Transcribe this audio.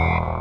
Bye.